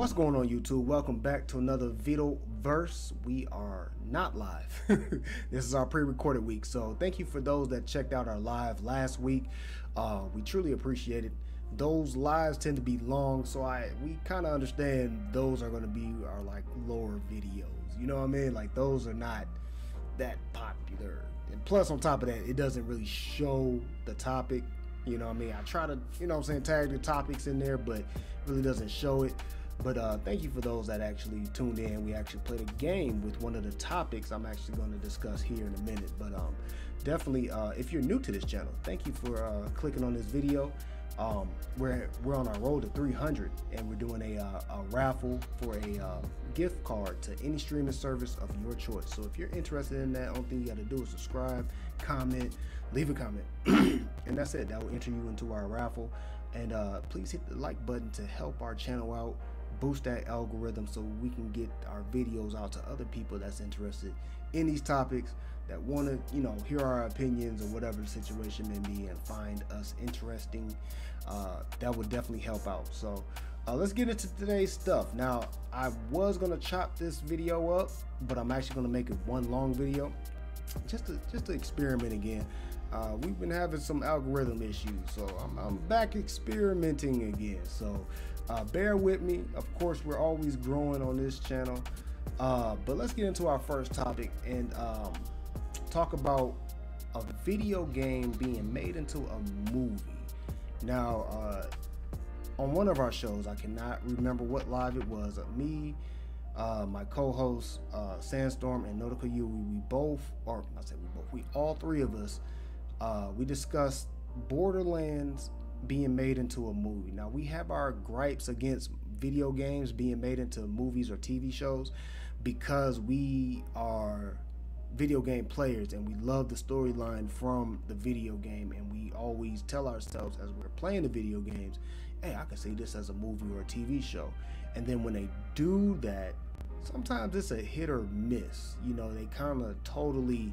What's going on YouTube? Welcome back to another Vito Verse. We are not live. this is our pre-recorded week. So thank you for those that checked out our live last week. Uh, we truly appreciate it. Those lives tend to be long, so I we kind of understand those are going to be our like lower videos. You know what I mean? Like those are not that popular. And plus on top of that, it doesn't really show the topic. You know what I mean? I try to, you know what I'm saying, tag the topics in there, but really doesn't show it. But uh, thank you for those that actually tuned in. We actually played a game with one of the topics I'm actually going to discuss here in a minute. But um, definitely, uh, if you're new to this channel, thank you for uh, clicking on this video. Um, we're we're on our road to 300, and we're doing a, uh, a raffle for a uh, gift card to any streaming service of your choice. So if you're interested in that, only thing you got to do is subscribe, comment, leave a comment, and that's it. That will enter you into our raffle. And uh, please hit the like button to help our channel out boost that algorithm so we can get our videos out to other people that's interested in these topics that want to you know hear our opinions or whatever the situation may be and find us interesting uh, that would definitely help out. So uh, let's get into today's stuff. Now i was gonna chop this video up but i'm actually gonna make it one long video just to just to experiment again. Uh, we've been having some algorithm issues so I'm, I'm back experimenting again. So uh, bear with me. Of course, we're always growing on this channel. Uh, but let's get into our first topic and um, talk about a video game being made into a movie. Now, uh, on one of our shows, I cannot remember what live it was. Uh, me, uh, my co-host uh, Sandstorm and Nautical U, we, we both, or I said we both, we all three of us, uh, we discussed Borderlands being made into a movie. Now we have our gripes against video games being made into movies or TV shows because we are video game players and we love the storyline from the video game and we always tell ourselves as we're playing the video games, hey, I can see this as a movie or a TV show. And then when they do that, sometimes it's a hit or miss. You know, they kind of totally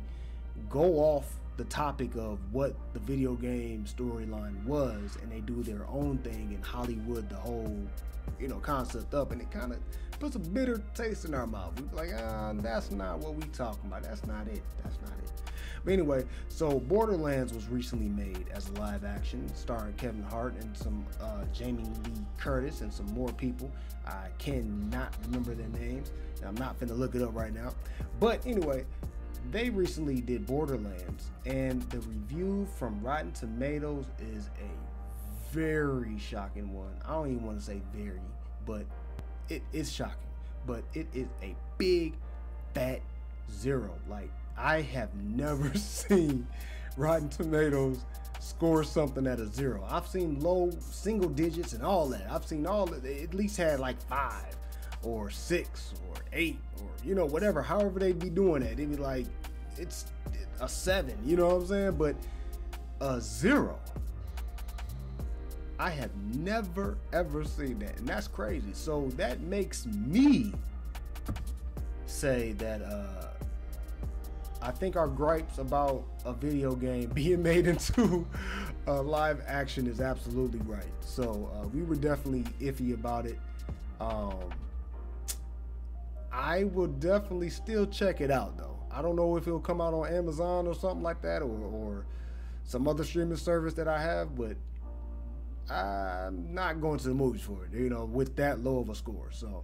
go off the topic of what the video game storyline was and they do their own thing in Hollywood the whole you know concept up and it kind of puts a bitter taste in our mouth. We're like ah that's not what we talking about. That's not it. That's not it. But anyway so Borderlands was recently made as a live action starring Kevin Hart and some uh, Jamie Lee Curtis and some more people. I cannot remember their names. I'm not finna look it up right now. But anyway they recently did Borderlands, and the review from Rotten Tomatoes is a very shocking one. I don't even want to say very, but it is shocking. But it is a big fat zero. Like I have never seen Rotten Tomatoes score something at a zero. I've seen low single digits and all that. I've seen all. At least had like five or six or eight or you know whatever however they'd be doing that they'd be like it's a seven you know what i'm saying but a zero i have never ever seen that and that's crazy so that makes me say that uh I think our gripes about a video game being made into a live action is absolutely right. So uh, we were definitely iffy about it. Um, I will definitely still check it out though. I don't know if it'll come out on Amazon or something like that or, or some other streaming service that I have, but I'm not going to the movies for it, you know, with that low of a score. So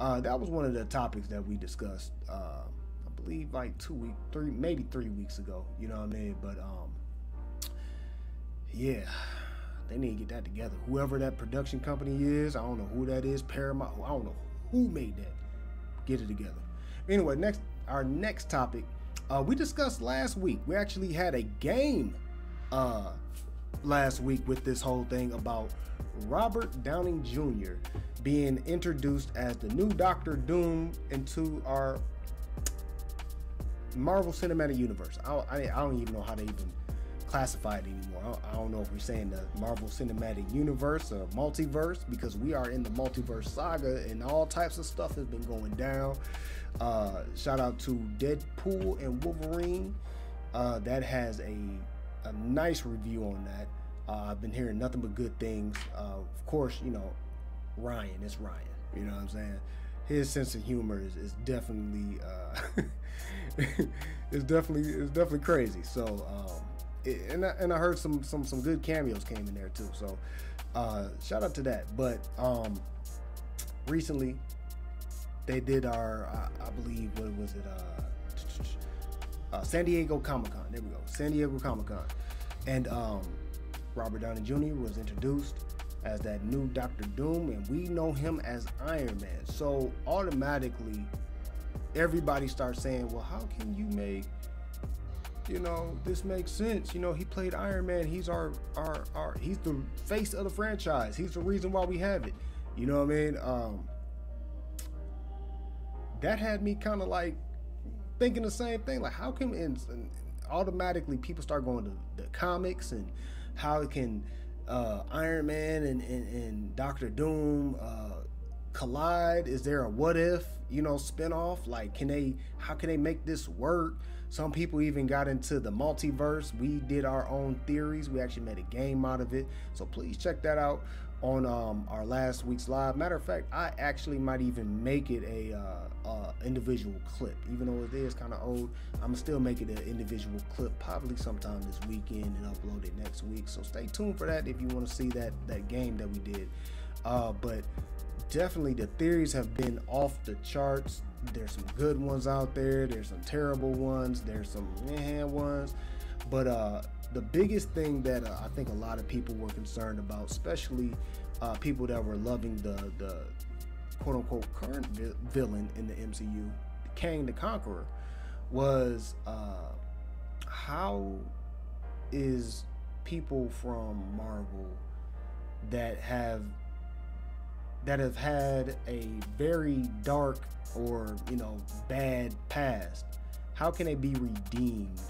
uh, that was one of the topics that we discussed, uh, I believe like two weeks, three, maybe three weeks ago, you know what I mean? But um, yeah, they need to get that together. Whoever that production company is, I don't know who that is, Paramount, I don't know who made that get it together. Anyway, next our next topic, uh, we discussed last week. We actually had a game uh, last week with this whole thing about Robert Downey Jr. being introduced as the new Doctor Doom into our Marvel Cinematic Universe. I, I, I don't even know how to even classified anymore. I don't know if we're saying the Marvel Cinematic Universe or multiverse because we are in the multiverse saga and all types of stuff has been going down. Uh, shout out to Deadpool and Wolverine. Uh, that has a, a nice review on that. Uh, I've been hearing nothing but good things. Uh, of course, you know, Ryan, it's Ryan. You know what I'm saying? His sense of humor is, is definitely uh, it's definitely it's definitely crazy. So um, and I, and I heard some some some good cameos came in there too. So uh, shout out to that. But um, recently they did our I, I believe what was it uh, uh, San Diego Comic Con. There we go, San Diego Comic Con, and um, Robert Downey Jr. was introduced as that new Doctor Doom, and we know him as Iron Man. So automatically, everybody starts saying, "Well, how can you make you know, this makes sense. You know, he played Iron Man. He's our, our, our, he's the face of the franchise. He's the reason why we have it. You know what I mean? Um, that had me kind of like thinking the same thing. Like, how come and, automatically people start going to the comics and how can uh, Iron Man and, and, and Doctor Doom uh, collide? Is there a what if, you know, spinoff? Like, can they, how can they make this work? Some people even got into the multiverse. We did our own theories. We actually made a game out of it. So please check that out on um, our last week's live. Matter of fact, I actually might even make it a uh, uh, individual clip, even though it is kind of old. I'm still make it an individual clip, probably sometime this weekend, and upload it next week. So stay tuned for that if you want to see that that game that we did. Uh, but definitely, the theories have been off the charts. There's some good ones out there. There's some terrible ones. There's some meh ones. But uh, the biggest thing that uh, I think a lot of people were concerned about, especially uh, people that were loving the the quote unquote current vi- villain in the MCU, Kang the Conqueror, was uh, how is people from Marvel that have that have had a very dark or you know bad past how can they be redeemed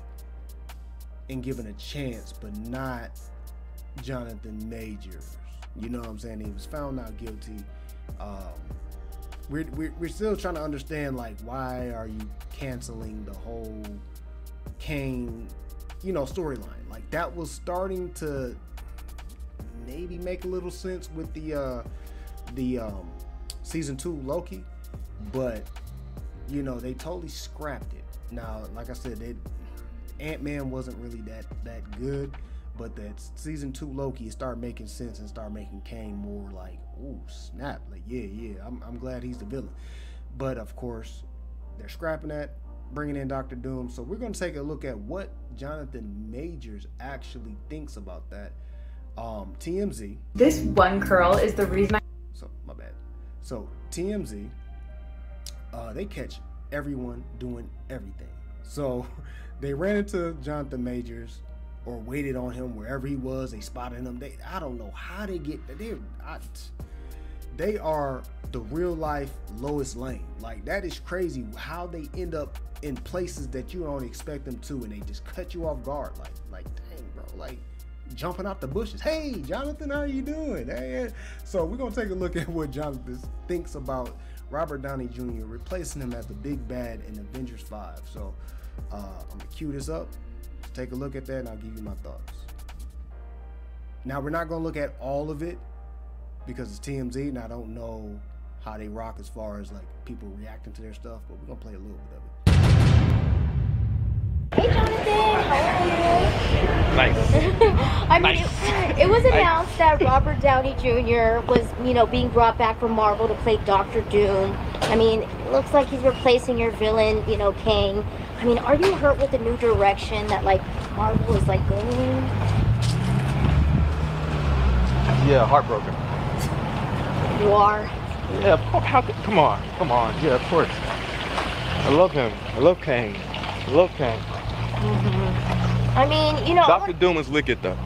and given a chance but not jonathan majors? You know what i'm saying? He was found not guilty. Um, we're, we're, we're still trying to understand like why are you canceling the whole Kang you know storyline? Like that was starting to maybe make a little sense with the uh the um season two loki but you know they totally scrapped it. Now, like I said, they Ant Man wasn't really that that good, but that season two Loki started making sense and start making Kang more like, ooh snap, like yeah yeah, I'm I'm glad he's the villain. But of course, they're scrapping that, bringing in Doctor Doom. So we're gonna take a look at what Jonathan Majors actually thinks about that. Um, TMZ. This one curl is the reason. I- so my bad. So TMZ uh, they catch everyone doing everything. So they ran into Jonathan Majors or waited on him wherever he was. They spotted him. They I don't know how they get they I, they are the real life Lois Lane. Like that is crazy how they end up in places that you don't expect them to, and they just cut you off guard. Like like dang bro, like jumping out the bushes. Hey Jonathan, how you doing? So we're gonna take a look at what Jonathan thinks about Robert Downey Jr., replacing him as the big bad in Avengers 5. So uh, I'm gonna cue this up, take a look at that, and I'll give you my thoughts. Now, we're not gonna look at all of it because it's TMZ, and I don't know how they rock as far as like people reacting to their stuff, but we're gonna play a little bit of it. Hey Jonathan, how are you? Nice. I mean, Nice. it, it was announced that Robert Downey Jr. was, you know, being brought back from Marvel to play Doctor Doom. I mean, it looks like he's replacing your villain, you know, Kang. I mean, are you hurt with the new direction that like Marvel is like going? Yeah, heartbroken. You are. Yeah, of. How, could- come on, come on. Yeah, of course. I love him. I love Kang. I love Kang. I mean, you know. Doctor Doom is wicked though.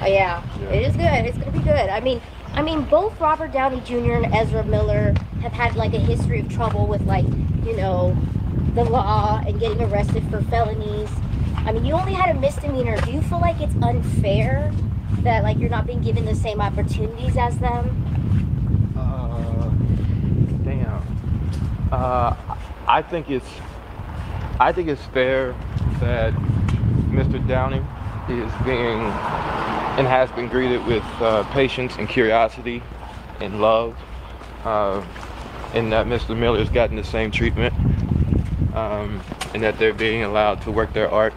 Oh, yeah, Yeah. it is good. It's gonna be good. I mean, I mean, both Robert Downey Jr. and Ezra Miller have had like a history of trouble with like, you know, the law and getting arrested for felonies. I mean, you only had a misdemeanor. Do you feel like it's unfair that like you're not being given the same opportunities as them? Uh, damn. Uh, I think it's, I think it's fair that Mr. Downey is being and has been greeted with uh, patience and curiosity and love. Uh, and that Mr. Miller has gotten the same treatment, um, and that they're being allowed to work their art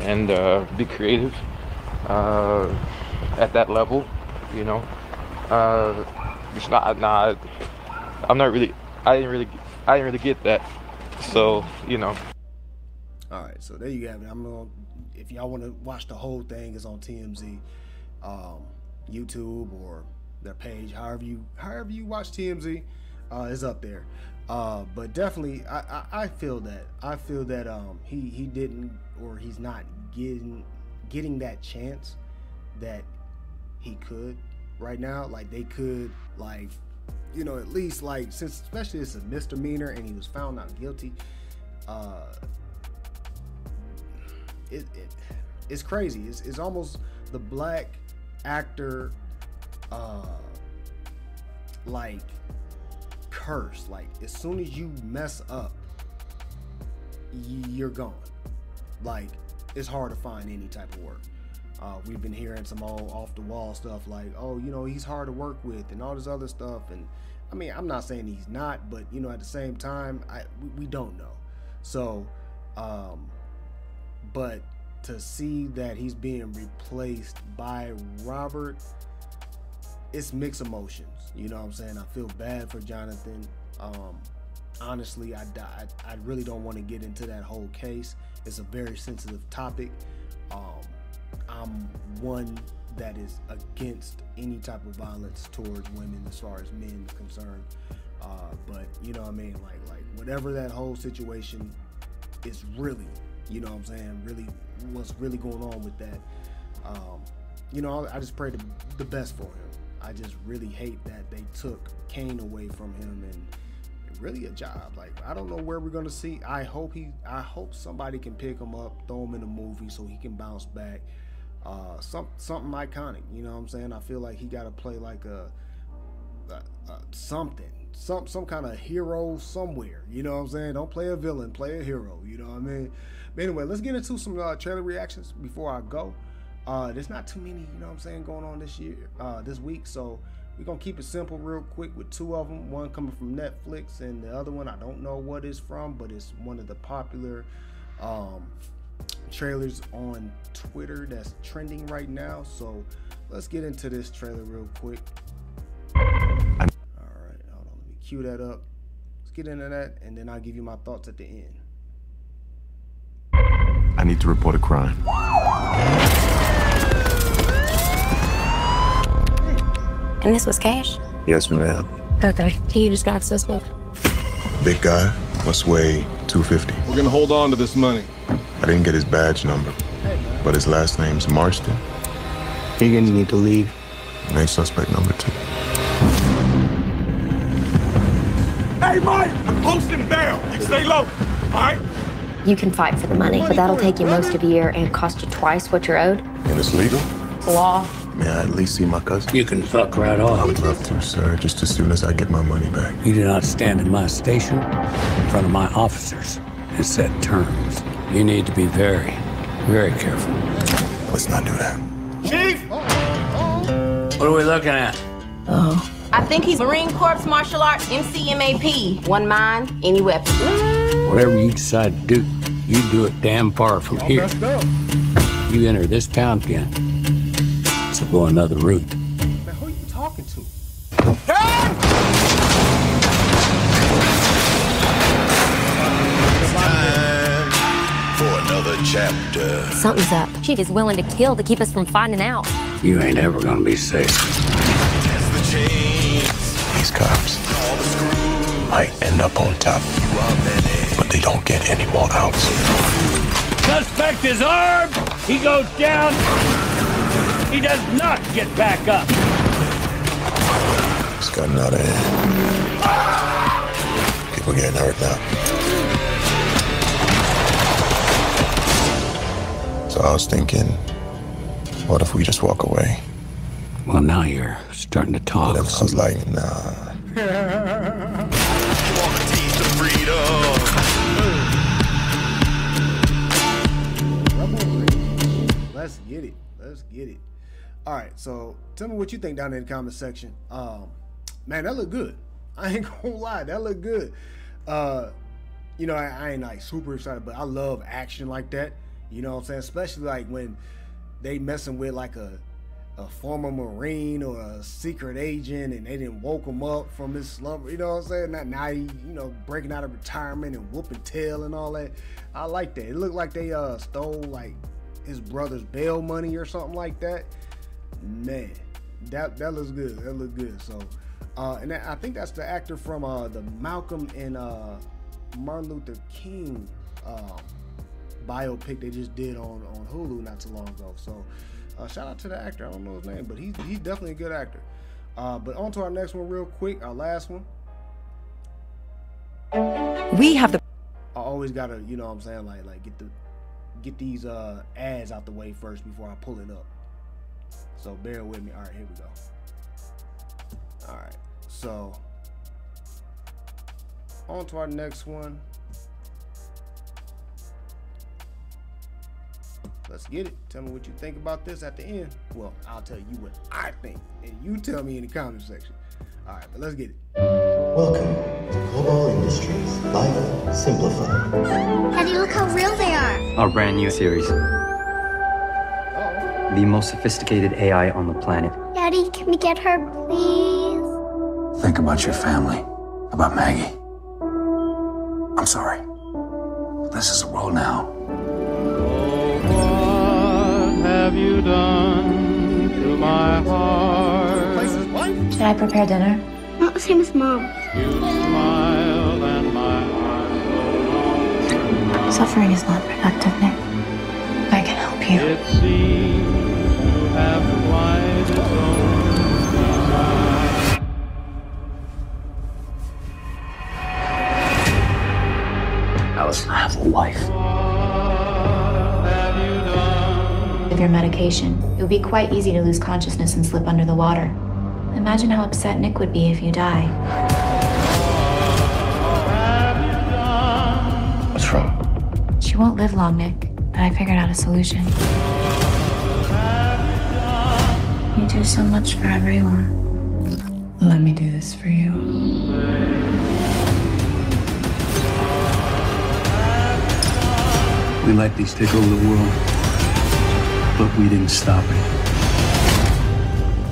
and uh, be creative uh, at that level. You know, uh, it's not. Nah, I'm not really. I didn't really. I didn't really get that. So you know. All right, so there you have it. I'm gonna. If y'all want to watch the whole thing, it's on TMZ, um, YouTube or their page. However you however you watch TMZ, uh, is up there. Uh, but definitely, I, I, I feel that I feel that um, he he didn't or he's not getting getting that chance that he could right now. Like they could like you know at least like since especially it's a misdemeanor and he was found not guilty. Uh, it, it it's crazy. It's, it's almost the black actor uh like curse. Like as soon as you mess up, you're gone. Like it's hard to find any type of work. Uh, we've been hearing some all off the wall stuff like, oh, you know, he's hard to work with and all this other stuff. And I mean, I'm not saying he's not, but you know, at the same time, I we, we don't know. So, um, but to see that he's being replaced by Robert, it's mixed emotions. You know what I'm saying? I feel bad for Jonathan. Um, honestly, I, I, I really don't want to get into that whole case. It's a very sensitive topic. Um, I'm one that is against any type of violence towards women as far as men concerned. Uh, but you know what I mean? Like, like whatever that whole situation is really, you know what I'm saying? Really, what's really going on with that? Um, you know, I, I just pray the, the best for him. I just really hate that they took Kang away from him and really a job. Like I don't know where we're gonna see. I hope he. I hope somebody can pick him up, throw him in a movie so he can bounce back. Uh, some something iconic. You know what I'm saying? I feel like he got to play like a, a, a, something, some some kind of hero somewhere. You know what I'm saying? Don't play a villain, play a hero. You know what I mean? But anyway, let's get into some uh, trailer reactions before I go. Uh, there's not too many, you know what I'm saying, going on this year, uh, this week. So we're gonna keep it simple real quick with two of them. One coming from Netflix and the other one I don't know what it's from, but it's one of the popular um, trailers on Twitter that's trending right now. So let's get into this trailer real quick. Cue that up. Let's get into that, and then I'll give you my thoughts at the end. I need to report a crime. And this was cash? Yes, ma'am. Okay. Can you describe suspect? Big guy must weigh 250. We're gonna hold on to this money. I didn't get his badge number, but his last name's Marston. You're gonna need to leave. Next suspect number two. Hey, Mike! I'm posting bail. You stay low, all right? You can fight for the money, but that'll take you most of a year and cost you twice what you're owed. And it's legal? Law. May I at least see my cousin? You can fuck right off. I would love to, sir, just as soon as I get my money back. You do not stand in my station in front of my officers and set terms. You need to be very, very careful. Let's not do that. Chief! What are we looking at? Oh. I think he's Marine Corps Martial Arts MCMAP. One mind, any weapon. Whatever you decide to do, you do it damn far from here. You enter this town again. So go another route. Man, who are you talking to? for another chapter. Something's up. Chief is willing to kill to keep us from finding out. You ain't ever gonna be safe. As the chains, These cops all the screws, might end up on top, you are many. but they don't get any more outs. Suspect is armed. He goes down. He does not get back up. It's gotten out of hand. People getting hurt now. So I was thinking, what if we just walk away? Well, now you're starting to talk. I was like, nah. You want a taste of freedom. Let's get it. Let's get it. All right, so tell me what you think down in the comment section. Um, man, that looked good. I ain't gonna lie, that look good. Uh, you know, I, I ain't like super excited, but I love action like that. You know what I'm saying? Especially like when they messing with like a a former Marine or a secret agent and they didn't woke him up from his slumber. You know what I'm saying? Now, now he, you know, breaking out of retirement and whooping tail and all that. I like that. It looked like they uh stole like his brother's bail money or something like that. Man, that that looks good. That looks good. So, uh, and I think that's the actor from uh the Malcolm and uh Martin Luther King um, biopic they just did on on Hulu not too long ago. So uh, shout out to the actor. I don't know his name, but he's he's definitely a good actor. Uh, but on to our next one, real quick. Our last one. We have the. I always gotta, you know, what I'm saying, like, like get the get these uh ads out the way first before I pull it up. So bear with me. All right, here we go. All right, so on to our next one. Let's get it. Tell me what you think about this at the end. Well, I'll tell you what I think, and you tell me in the comment section. All right, but let's get it. Welcome to Global Industries Life Simplified. Daddy, look how real they are. Our brand new series. The most sophisticated AI on the planet. Daddy, can we get her, please? Think about your family, about Maggie. I'm sorry. This is the world now. Have you done to my heart? Should I prepare dinner? Not the same as mom. You smiled and my heart Suffering is not productive, Nick. I can help you. It seems to have quite its own I have a wife. Your medication, it would be quite easy to lose consciousness and slip under the water. Imagine how upset Nick would be if you die. What's wrong? She won't live long, Nick, but I figured out a solution. You do so much for everyone. Let me do this for you. We let these take over the world, but we didn't stop it.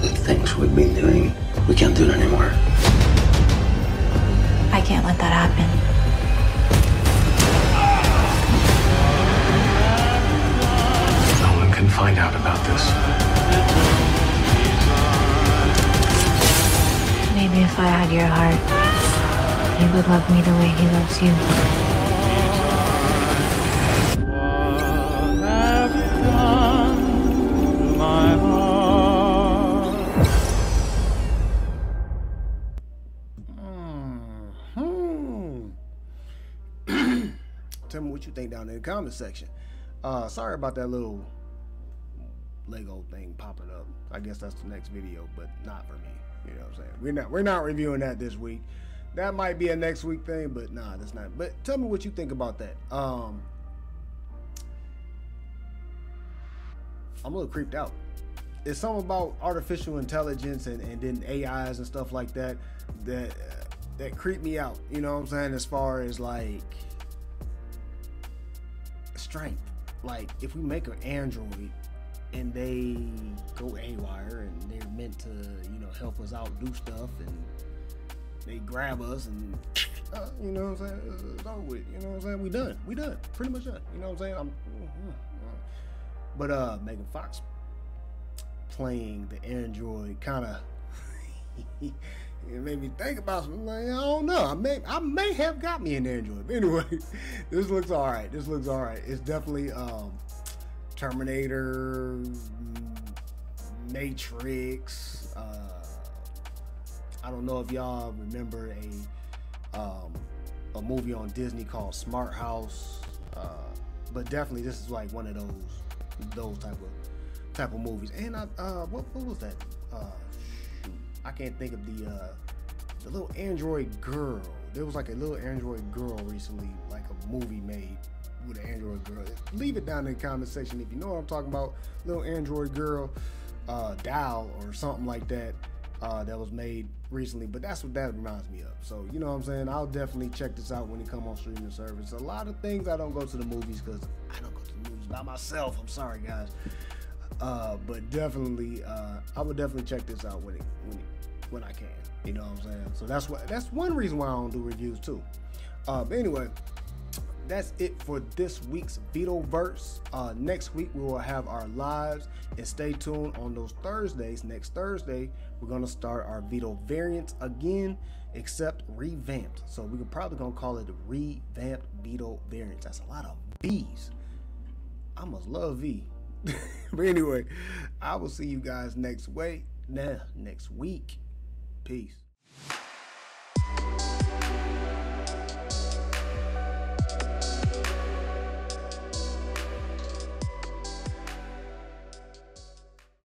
The things we've been doing, we can't do it anymore. I can't let that happen. No one can find out about this. Maybe if I had your heart, he would love me the way he loves you. Tell me what you think down in the comment section. Uh, sorry about that little Lego thing popping up. I guess that's the next video, but not for me. You know what I'm saying? We're not we're not reviewing that this week. That might be a next week thing, but nah, that's not. But tell me what you think about that. Um, I'm a little creeped out. It's something about artificial intelligence and, and then AIs and stuff like that that uh, that creep me out. You know what I'm saying? As far as like Like if we make an android and they go haywire and they're meant to, you know, help us out do stuff and they grab us and uh, you know what I'm saying? It's- It's over with. You know what I'm saying? We done. We done. Pretty much done. You know what I'm saying? I'm but uh Megan Fox playing the android kind of it made me think about something. Like, I don't know. I may I may have got me an android. But anyway, this looks all right. This looks all right. It's definitely um Terminator, Matrix. Uh, I don't know if y'all remember a um, a movie on Disney called Smart House, uh, but definitely this is like one of those those type of type of movies. And I, uh, what what was that? Uh, I can't think of the uh, the little android girl. There was like a little android girl recently, like a movie made with an android girl. Leave it down in the comment section if you know what I'm talking about. Little android girl, uh, Dow or something like that. uh, that was made recently, but that's what that reminds me of. So you know what I'm saying? I'll definitely check this out when it come on streaming service. A lot of things I don't go to the movies because I don't go to the movies by myself. I'm sorry, guys. Uh, but definitely, uh, I would definitely check this out when it when it, when I can. You know what I'm saying? So that's what that's one reason why I don't do reviews too. Uh, but anyway, that's it for this week's Verse. Uh, next week we will have our lives, and stay tuned on those Thursdays. Next Thursday we're gonna start our Vito variants again, except revamped. So we're probably gonna call it revamped Vito variants. That's a lot of V's. I must love V. but anyway, I will see you guys next week. Nah, next week. Peace.